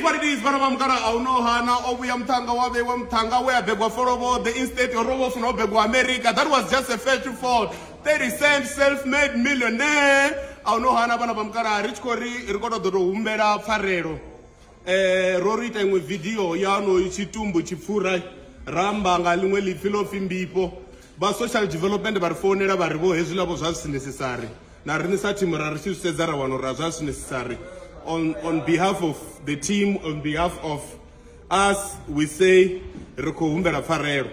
is what it is vana va mukara a wu no hana o vuya muthanga wa veiwa muthanga we ya begwa folovo the instate orovo funa u begwa america. That was just a fashion fall 30 cent self made millionaire. A wu no hana vana va mukara ri tshi khou ri ri kota ḓo tou humbela pfarelo. Um ro ri ita iṅwe vidio ya honoyu tshitumbu tshipfura ra amba nga ḽiṅwe ḽipfi ḽo pfi mbipo. Vha social development vha ri founela vha ri vho hezwiḽavho zwa zwi si necessary. Na riṋe sa thimu ra ri tshi zwi sedza ra wana uri a zwa zwi necessary on, on behalf of the team on behalf of us we say ri khou humbela pfarelo.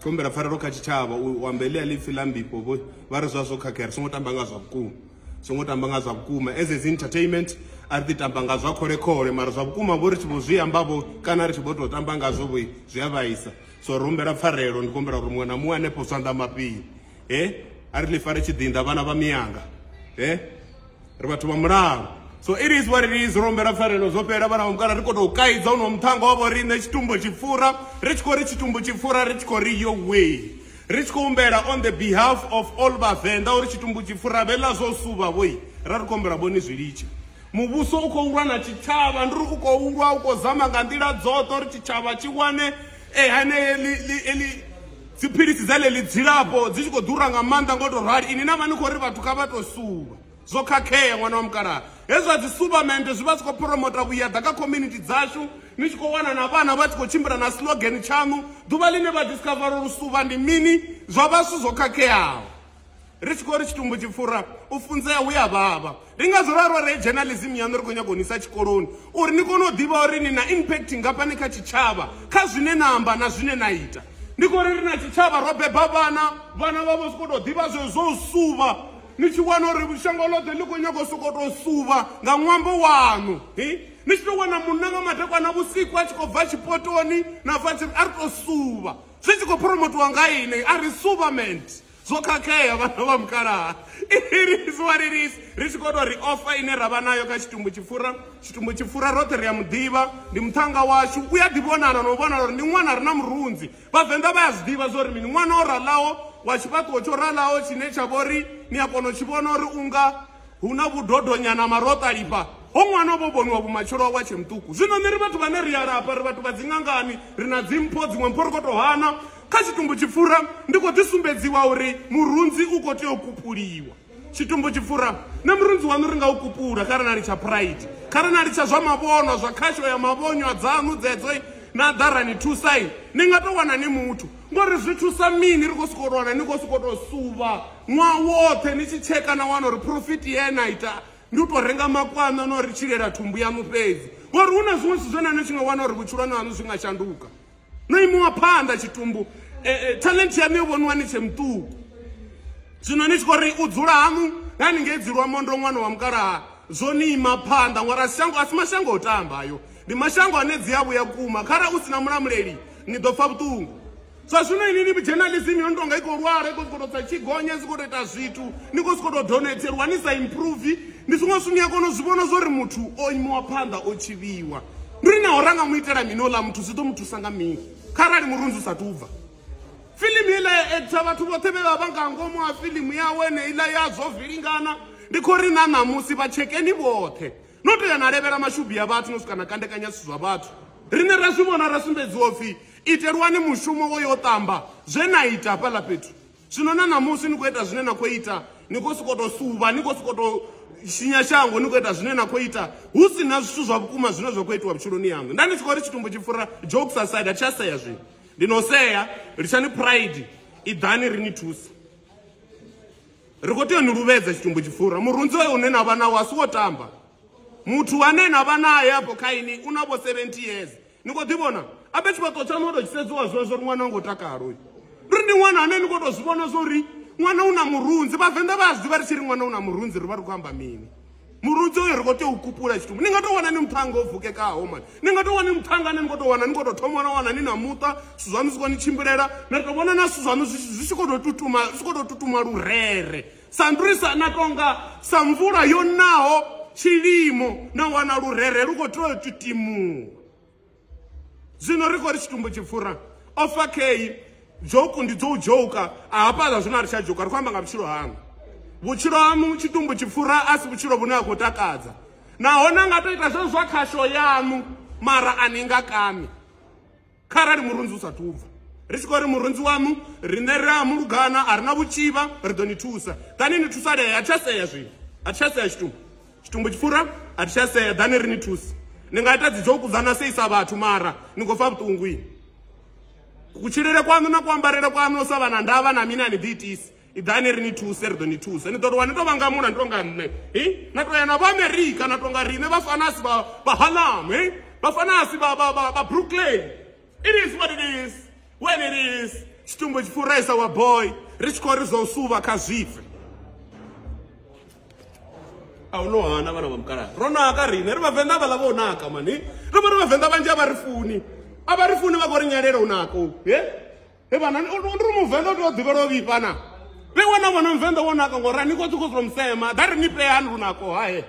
Khou humbela pfarelo kha tshitshavha u amba heḽia ḽipfi ḽa mbipo vho vha ri zwa zwo khakhea ri songo tamba nga zwa vhukuma. Songo tamba nga zwa vhukuma. As as entertainment a ri ḓi tamba nga zwa kholekhole mara zwa vhukuma vho ri tshi vho zwi ambavho kana ri tshi vho tou tamba ngazwo vho zwi a vhaisa. So ri humbela pfarelo ndi khou humbela uri muṅwe na muṅwe hanefho zwanḓa mafhii e a ri ḽifa ri tshi ḓinḓa vhana vha miyanga e ri vhathu vha mulalo so it is what it is. Ro humbela pfarelo zwo fhela vhana vhamukala ri khou tou kaidza uno muthanga wa vho riṋe tshitumbu tshipfura ri tshi khou ri tshitumbu tshipfura ri tshi khou ri yo way. Ri humbela on the behalf of all vhavenḓa uri ḽa zwo suvha vhoi ra ri vhoni zwi litshe muvhuso u khou lwa na tshitshavha ndi ri u khou lwa u khou zama nga nḓila dzoṱhe uri tshitshavha tshi wane e haneye dziphilisi dza ḽeḽi dzilafho dzi tshi khou ḓura nga maanḓa ngo tou rali. Ini na vha ni khou ri vhathu kha vha tou suvha zwo khakhea ṅwana wa mukalaha hezwa dzi suvamente zwi vha zwi khou promota vhuyaḓa kha community dzashu ni tshi khou wana na vhana vha tshi khou tshimbila na slogan tshaṋu ḓuvha ḽine vha discovera uri suvha ndi mini zwa vha zwithu zwo khakheaho ri tshi khou ri tshitumbu tshipfura u funzea hu ya vhavha. Ri nga zwo raro re journalism yaṋu ri khou nyaga u nisa tshikoloni? Uri ni kone u ḓivha uri ni na impact ngafhani kha tshitshavha kha zwine na amba na zwine na ita? Ndi khou ri ri na tshitshavha ro beba vhana vhana vha vho sokou tou ḓivha zwe zwo suvha ni tshi wana uri shango ḽoṱhe ḽi khou nyaga u sokou tou suvha nga ṅwambo waṋu ni tshi tou wana munna nga madekwana vhusiku a tshi khou bva tshipotoni na bva a ri tou suvha. Zwi tshi khou promotiwa nga ine a ri suvament. Zwo khakhea vhana vha mukalaha. It is what it is. Ri khou tou ri ofa ine ra vha nayo kha tshitumbu tshipfura. Tshitumbu tshipfura roṱhe ri ya muḓivha ndi muthanga washu. U ya ḓivhonana na u vhonala uri ndi ṅwana ri na murunzi. Vhavenḓa vha ya zwi ḓivha zwa uri mini ṅwana o ralaho wa tshifhaṱuwo tsho ralaho tshine tsha vhori ni a kona u tshi vhona uri unga. Hu na vhudodonyana maroṱalifha ho ṅwana o vho vhoniwa vhumatshelo wa tshe muṱuku zwino ni ri vhathu vhane ri ya lafha ri vhathu vha dziṅangani ri na dzimpho dziṅwe mpho ri khou tou hana. Kha tshitumbu tshipfura ndi khou ḓi sumbedziwa uri murunzi u khou tea u kupuliwa. Tshitumbu tshipfura na murunzi waṋu ri nga u kupula kha ri tsha pride. Kha ri tsha zwa mavhonwa zwa khasho ya mavhonywa dzaṋu dzedzo na ḓarani thusai. Ni nga tou wana ni muthu ngori zwi thusa mini ri khou sokou tou wana ni khou sokou tou suvha. Ṅwaha woṱhe ni tshi tsheka na wana uri profit ye na ita ndi u tou renga makwana no ri tshilela thumbu yaṋu fhedzi. Ngori hu na zwiṅwe zwithu zwene ni tshi nga wana uri vhutshiloni haṋu zwi nga shanduka. No imiwa phanḓa tshitumbu talent yaṋu yo vhoniwa ni tshe muṱuku. Zwino ni tshi khou ri u dzula haṋu nga ningei dzilwa mondo ṅwana wa mukalaha zwo ni ima phanḓa ngori asi shango asi mashango o tamba ayo ndi mashango ane dzi a vhuya kuma kharali u si na mulamuleli ni ḓo pfa vhuṱungu zwa zwino ini ni journalism yo ni tonga i khou lwala i khou sokou tou tsa tshigonya si khou tou ita zwithu ni khou sokou tou donateriwa ni sa improve ndi zwiṅwe zwithu ni a kona u zwi vhona zwo ri muthu o imiwa phanḓa o tshivhiwa ndi ri naho ra nga mu itela mini oḽa muthu zwi ḓo mu thusa nga mini kharali murunzi u sathu bva filimu iḽa ya ekta vhathu vhoṱhe vhe vha vha nga ngomu ha filimu yawe neiḽa ya zwo vilingana ndi khou ri na ṋamusi vhatshekeni vhoṱhe no to ya na levhela mashubi ya vhathu no swika na kandekanya zwithu zwa vhathu. Riṋe ra zwi vhona ra sumbedziwa pfhi itelwani mushumo wo yo ṱamba zwe na ita hafhaḽa fhethu. Zwino na ṋamusi ni khou ita zwine na khou ita ni khou sokou tou suvha ni khou sokou tou shinya shango ni khou ita zwine na khou ita. Hu si na zwithu zwa vhukuma zwine zwa khou itiwa vhutshiloni yanga nda ndi tshi khou ri tshitumbu tshipfura jokes aside a tsha sea zwino. Ndi no sea lishani pride i ḓani ri ni thusa. Ri khou tea ni luvhedza tshitumbu tshipfura murunzi wayo une na vha nawo a si wo tamba. Muthu ane na vha naye afho kha ini u na vho 70 years. Ni khou ḓi vhona abe tshifhaṱuwo tshaṋu o tou tshi sedziwa zwiwe zwo ri ṅwana ngo takalo ndi ṅwana ane ni khou tou zwi vhona zwo ri ṅwana u na murunzi. Vhavenḓa vha a zwi ḓivha ri tshi ri ṅwana u na murunzi ri vha ri khou amba mini. Murunzi uyo ri khou tea u kupula tshitumbu ni nga tou wana ni muthanga o vukekaho mani. Ni nga tou wana ni muthanga ane ni khou tou wana ni na muṱa. Zwithu zwaṋu zwi khou ni tshimbilela. Na tou vhona na zwithu zwaṋu zwi tshi khou tou tutuma zwi tshi khou tou tutuma lurere. Sa ndurisa na tonga sa mvula yo naho tshilimo na wana lurere lu u tutimuwa zwino ri khou ri tshitumbu tshipfura ofa kei joke ndi dzo u joka. A hafhaḽa zwino a ri tsha joka ri khou amba nga vhutshilo haṋu vhutshilo haṋu tshitumbu tshipfura a si vhutshilo vhune ha khou takadza. Nahone a nga tou ita zwe zwa khasho yaṋu mara a ni nga kami. Kharali murunzi u sathu bva ri tshi khou ri murunzi wamu rine ri a mulugana a ri na vhutshivha ri ḓo ni thusa. Ḓani ni thusalea a thi tsha sea zwino. A thi tsha sea tshitumbu. Tshitumbu tshi fura a thi tsha sea ḓani ri ni thusi ni nga ita dzijoku dza na seisa vhathu mara? Ni khou pfa vhuṱungwini kutshilele kwanu na kuambarele kwanu sa vha na ndavha na mini a ni ḓi itisi idani ri ni thuse ri ḓo ni thuse. Ni ḓo tou wa ni tou vha nga muna ni tou nga nne i na tou ya na vaamerika na tou nga rine vafanasi va harlem i vafanasi va brooklyn. It is what it is. When it is xitumbu tshi furesa wa boy ri tshi khou ri zwo suva kha zwife a wu no hana vana va mukalaha ro naka rine ri vavenḓa va lava u naka mani. Ri va ri vavenḓa vanji a va ri funi a va ri funi va ko ri nyalela u nako e e vana ri muvenḓa u tea u ḓivela u vhifha na le wena vona mvenḓa wo naka ngori a ni koti ku zwo msema da ri ni peyani lunako haye